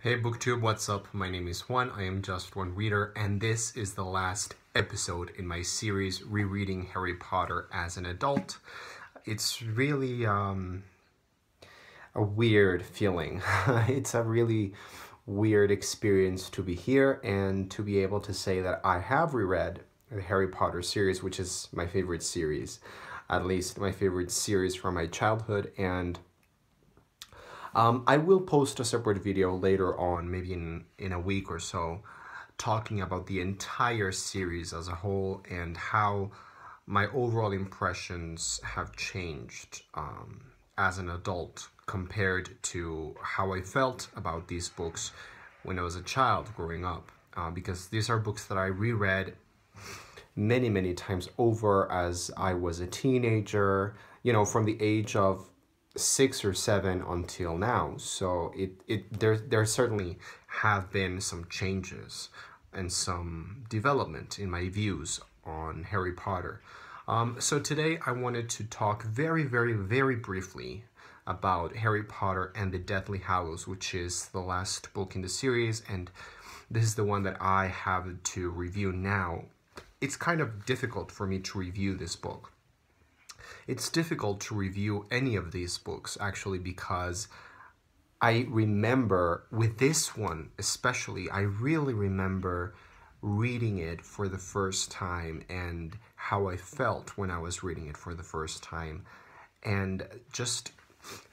Hey Booktube, what's up? My name is Juan, I am just one reader, and this is the last episode in my series Rereading Harry Potter as an Adult. It's really um, a weird feeling. it's a really weird experience to be here and to be able to say that I have reread the Harry Potter series, which is my favorite series, at least my favorite series from my childhood, and um, I will post a separate video later on, maybe in, in a week or so, talking about the entire series as a whole and how my overall impressions have changed um, as an adult compared to how I felt about these books when I was a child growing up. Uh, because these are books that I reread many, many times over as I was a teenager, you know, from the age of six or seven until now. So it, it there, there certainly have been some changes and some development in my views on Harry Potter. Um, so today I wanted to talk very, very, very briefly about Harry Potter and the Deathly Hallows, which is the last book in the series, and this is the one that I have to review now. It's kind of difficult for me to review this book it's difficult to review any of these books actually because I remember with this one especially, I really remember reading it for the first time and how I felt when I was reading it for the first time. And just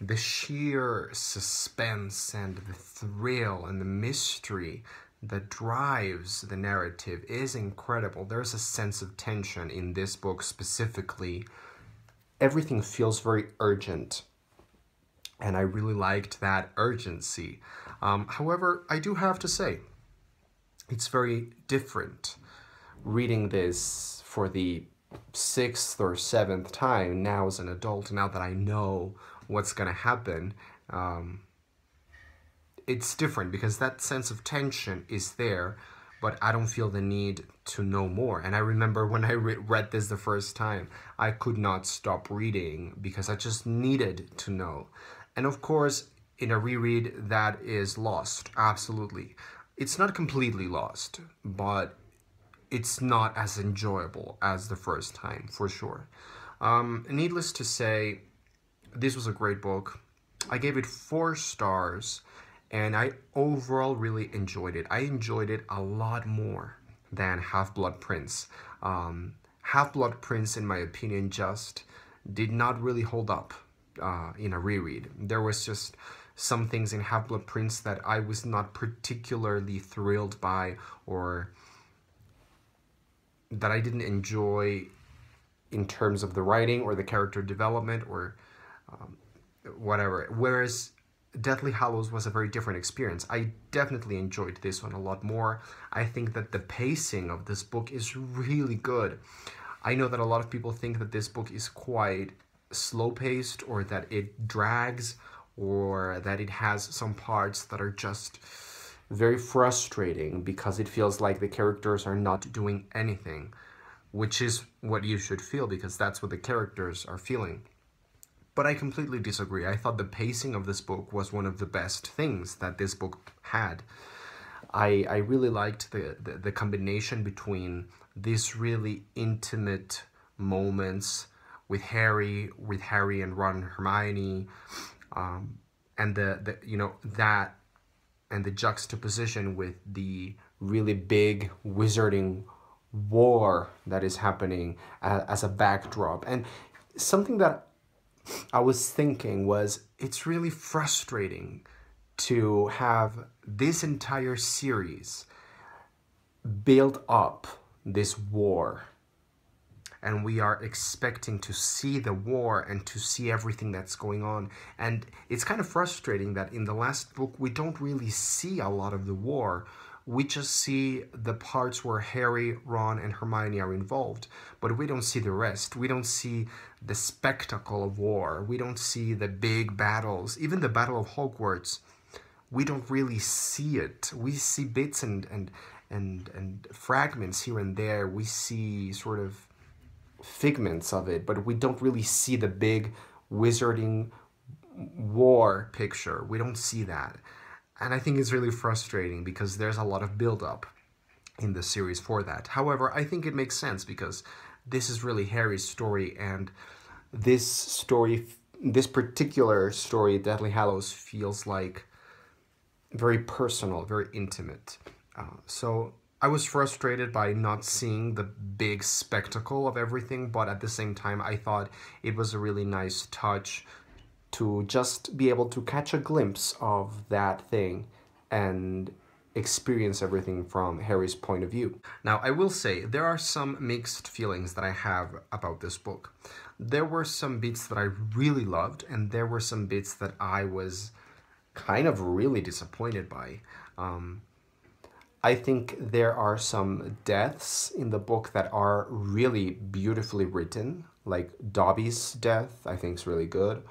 the sheer suspense and the thrill and the mystery that drives the narrative is incredible. There's a sense of tension in this book specifically everything feels very urgent. And I really liked that urgency. Um, however, I do have to say, it's very different reading this for the sixth or seventh time now as an adult, now that I know what's going to happen. Um, it's different because that sense of tension is there but I don't feel the need to know more. And I remember when I re read this the first time, I could not stop reading because I just needed to know. And of course, in a reread, that is lost, absolutely. It's not completely lost, but it's not as enjoyable as the first time, for sure. Um, needless to say, this was a great book. I gave it four stars and I overall really enjoyed it. I enjoyed it a lot more than Half-Blood Prince. Um, Half-Blood Prince, in my opinion, just did not really hold up uh, in a reread. There was just some things in Half-Blood Prince that I was not particularly thrilled by or that I didn't enjoy in terms of the writing or the character development or um, whatever. Whereas Deathly Hallows was a very different experience. I definitely enjoyed this one a lot more. I think that the pacing of this book is really good. I know that a lot of people think that this book is quite slow-paced or that it drags or that it has some parts that are just very frustrating because it feels like the characters are not doing anything, which is what you should feel because that's what the characters are feeling. But I completely disagree. I thought the pacing of this book was one of the best things that this book had. I, I really liked the, the, the combination between these really intimate moments with Harry, with Harry and Ron and Hermione, um, and the, the you know that and the juxtaposition with the really big wizarding war that is happening as, as a backdrop and something that I was thinking was it's really frustrating to have this entire series build up this war and we are expecting to see the war and to see everything that's going on. And it's kind of frustrating that in the last book, we don't really see a lot of the war we just see the parts where Harry, Ron, and Hermione are involved, but we don't see the rest. We don't see the spectacle of war. We don't see the big battles. Even the Battle of Hogwarts, we don't really see it. We see bits and, and, and, and fragments here and there. We see sort of figments of it, but we don't really see the big wizarding war picture. We don't see that. And I think it's really frustrating because there's a lot of build-up in the series for that. However, I think it makes sense because this is really Harry's story and this story, this particular story, Deathly Hallows, feels like very personal, very intimate. Uh, so I was frustrated by not seeing the big spectacle of everything, but at the same time, I thought it was a really nice touch to just be able to catch a glimpse of that thing and experience everything from Harry's point of view. Now, I will say there are some mixed feelings that I have about this book. There were some bits that I really loved, and there were some bits that I was kind of really disappointed by. Um, I think there are some deaths in the book that are really beautifully written, like Dobby's death, I think is really good.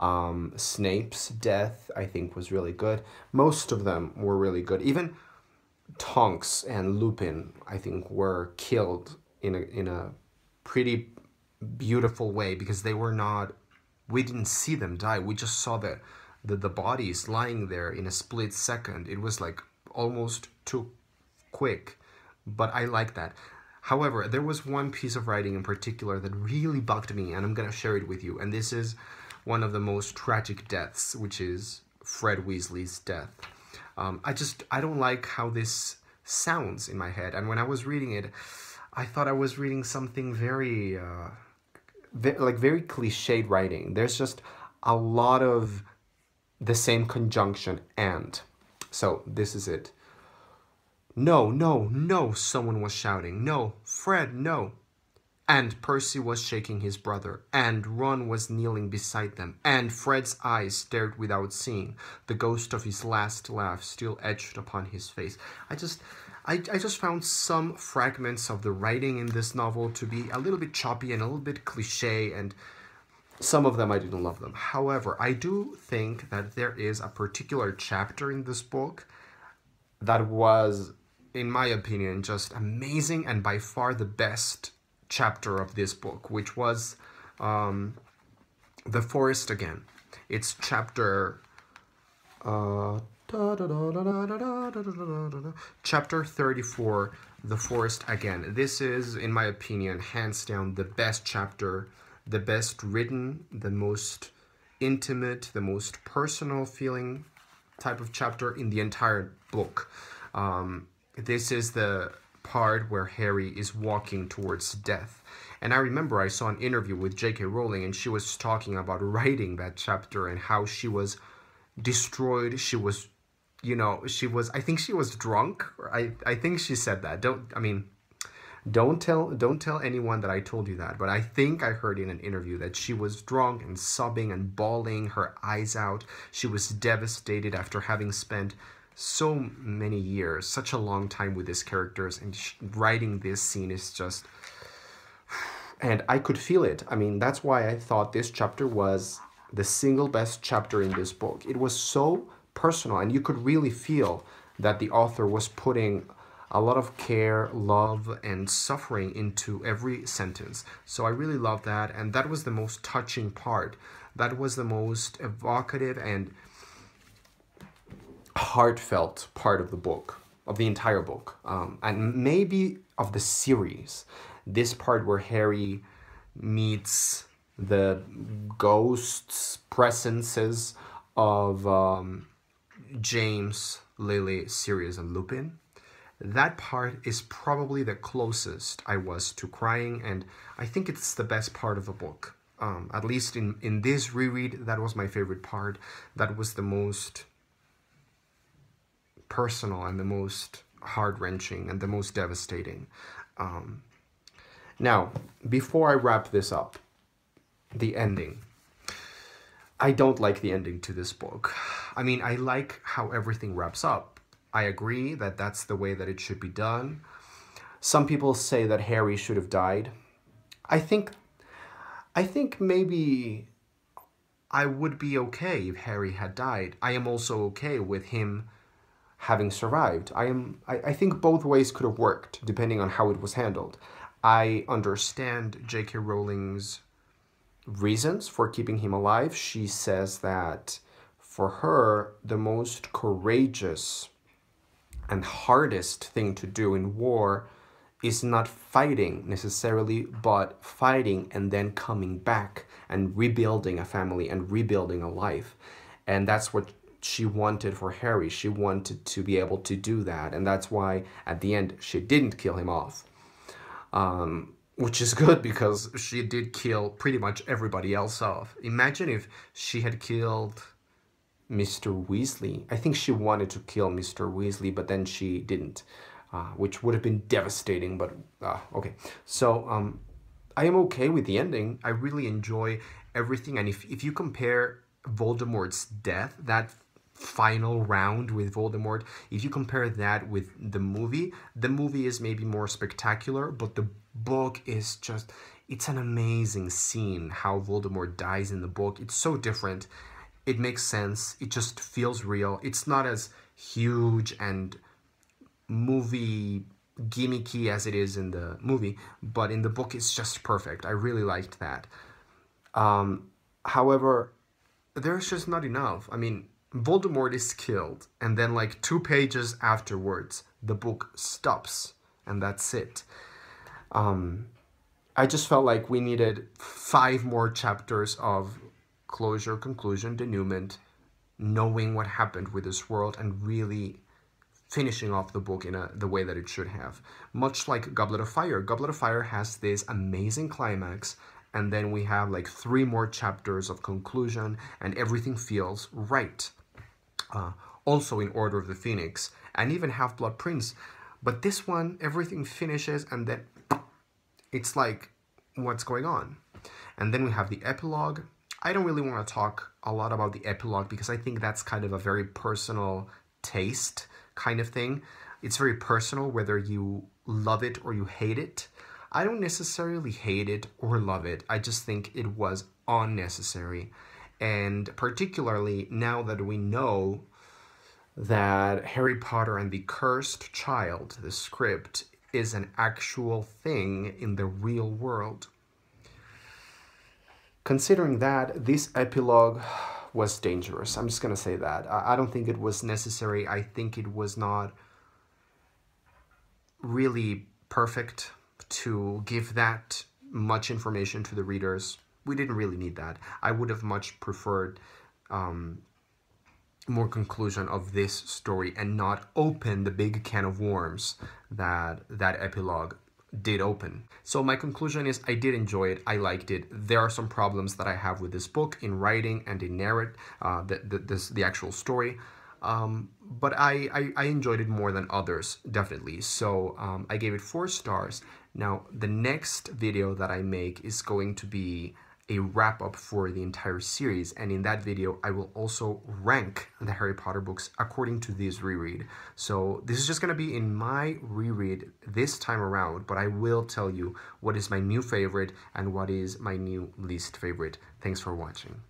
Um, Snape's death, I think, was really good. Most of them were really good. Even Tonks and Lupin, I think, were killed in a, in a pretty beautiful way because they were not, we didn't see them die. We just saw the, the, the bodies lying there in a split second. It was like almost too quick, but I like that. However, there was one piece of writing in particular that really bugged me, and I'm going to share it with you. And this is one of the most tragic deaths, which is Fred Weasley's death. Um, I just, I don't like how this sounds in my head. And when I was reading it, I thought I was reading something very, uh, ve like very cliched writing. There's just a lot of the same conjunction and. So this is it. No, no, no, someone was shouting. No, Fred, no. And Percy was shaking his brother, and Ron was kneeling beside them, and Fred's eyes stared without seeing, the ghost of his last laugh still etched upon his face. I just, I, I just found some fragments of the writing in this novel to be a little bit choppy and a little bit cliche, and some of them I didn't love them. However, I do think that there is a particular chapter in this book that was, in my opinion, just amazing and by far the best chapter of this book, which was um, The Forest Again. It's chapter... Uh, chapter 34, The Forest Again. This is, in my opinion, hands down the best chapter, the best written, the most intimate, the most personal feeling type of chapter in the entire book. Um, this is the part where Harry is walking towards death. And I remember I saw an interview with J.K. Rowling and she was talking about writing that chapter and how she was destroyed. She was, you know, she was, I think she was drunk. I, I think she said that. Don't, I mean, don't tell, don't tell anyone that I told you that. But I think I heard in an interview that she was drunk and sobbing and bawling her eyes out. She was devastated after having spent so many years, such a long time with these characters, and writing this scene is just. And I could feel it. I mean, that's why I thought this chapter was the single best chapter in this book. It was so personal, and you could really feel that the author was putting a lot of care, love, and suffering into every sentence. So I really love that, and that was the most touching part. That was the most evocative and heartfelt part of the book, of the entire book, um, and maybe of the series. This part where Harry meets the ghosts, presences of um, James, Lily, Sirius, and Lupin. That part is probably the closest I was to crying, and I think it's the best part of the book. Um, at least in, in this reread, that was my favorite part. That was the most personal and the most heart-wrenching and the most devastating. Um, now, before I wrap this up, the ending. I don't like the ending to this book. I mean, I like how everything wraps up. I agree that that's the way that it should be done. Some people say that Harry should have died. I think I think maybe I would be okay if Harry had died. I am also okay with him having survived. I am I, I think both ways could have worked depending on how it was handled. I understand J.K. Rowling's reasons for keeping him alive. She says that for her, the most courageous and hardest thing to do in war is not fighting necessarily, but fighting and then coming back and rebuilding a family and rebuilding a life. And that's what she wanted for Harry. She wanted to be able to do that. And that's why at the end she didn't kill him off. Um, which is good because she did kill pretty much everybody else off. Imagine if she had killed Mr. Weasley. I think she wanted to kill Mr. Weasley, but then she didn't, uh, which would have been devastating. But uh, okay, so um, I am okay with the ending. I really enjoy everything. And if, if you compare Voldemort's death, that final round with Voldemort, if you compare that with the movie, the movie is maybe more spectacular, but the book is just, it's an amazing scene how Voldemort dies in the book. It's so different it makes sense. It just feels real. It's not as huge and movie gimmicky as it is in the movie, but in the book it's just perfect. I really liked that. Um, however, there's just not enough. I mean, Voldemort is killed, and then like two pages afterwards, the book stops, and that's it. Um, I just felt like we needed five more chapters of closure, conclusion, denouement, knowing what happened with this world and really finishing off the book in a, the way that it should have. Much like Goblet of Fire. Goblet of Fire has this amazing climax and then we have like three more chapters of conclusion and everything feels right. Uh, also in Order of the Phoenix and even Half-Blood Prince. But this one, everything finishes and then it's like, what's going on? And then we have the epilogue I don't really want to talk a lot about the epilogue because I think that's kind of a very personal taste kind of thing. It's very personal whether you love it or you hate it. I don't necessarily hate it or love it. I just think it was unnecessary. And particularly now that we know that Harry Potter and the Cursed Child, the script, is an actual thing in the real world. Considering that, this epilogue was dangerous. I'm just going to say that. I, I don't think it was necessary. I think it was not really perfect to give that much information to the readers. We didn't really need that. I would have much preferred um, more conclusion of this story and not open the big can of worms that that epilogue did open. So my conclusion is I did enjoy it. I liked it. There are some problems that I have with this book in writing and in narrate, uh, the, the, this, the actual story. Um, but I, I, I, enjoyed it more than others, definitely. So um, I gave it four stars. Now, the next video that I make is going to be a wrap up for the entire series and in that video I will also rank the Harry Potter books according to this reread. So this is just going to be in my reread this time around but I will tell you what is my new favorite and what is my new least favorite. Thanks for watching.